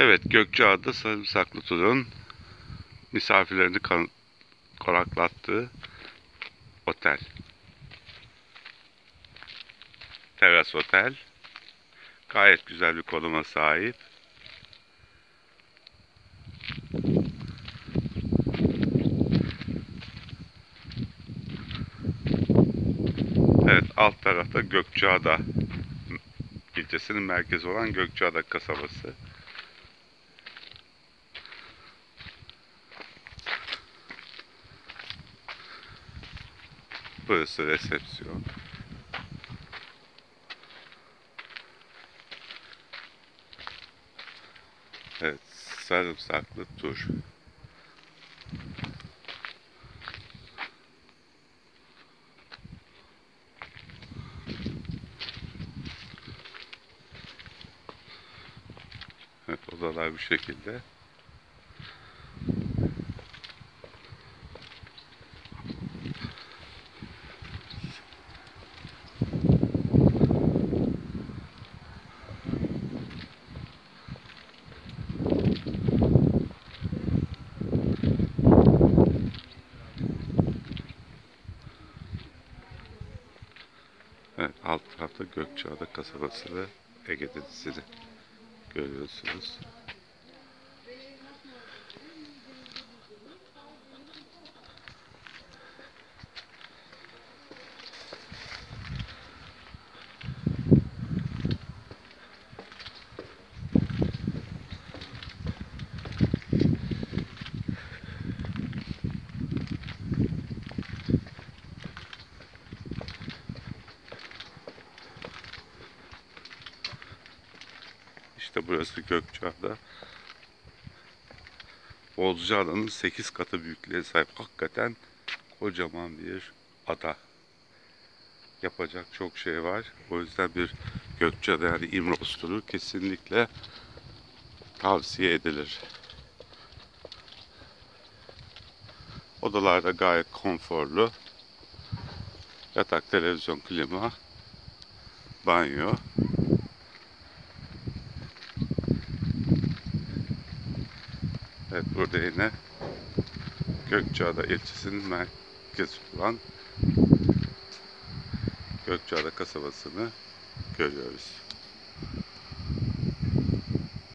Evet Gökçeada Sarımsaklı Tur'un misafirlerini konaklattığı otel. Teras Otel. Gayet güzel bir konuma sahip. Evet alt tarafta Gökçeada ilçesinin merkezi olan Gökçeada kasabası. Burası resepsiyon. Evet, sarımsaklı tur. Evet, odalar bu şekilde. Evet, alt tarafta Gökçeada kasabası ve Ege Denizi'ni görüyorsunuz. İşte burası Gökçeada. Bozcaada'nın 8 katı büyüklüğe sahip. Hakikaten kocaman bir ada. Yapacak çok şey var. O yüzden bir Gökçeada yani İmroz turu kesinlikle tavsiye edilir. Odalarda gayet konforlu. Yatak, televizyon, klima, banyo. Evet burada yine Gökçeada ilçesinin merkezi olan Gökçeada kasabasını görüyoruz.